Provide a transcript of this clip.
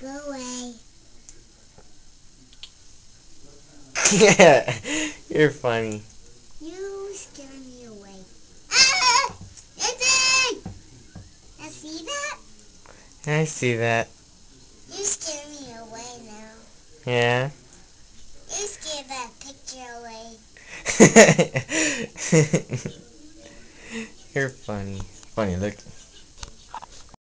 Go away. yeah, you're funny. You scare me away. Ah! It's I see that? I see that. You scare me away now. Yeah. You scare that picture away. you're funny. Funny, look.